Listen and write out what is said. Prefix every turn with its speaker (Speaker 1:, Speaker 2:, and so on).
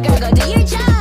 Speaker 1: Girl, go do your job.